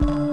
Bye.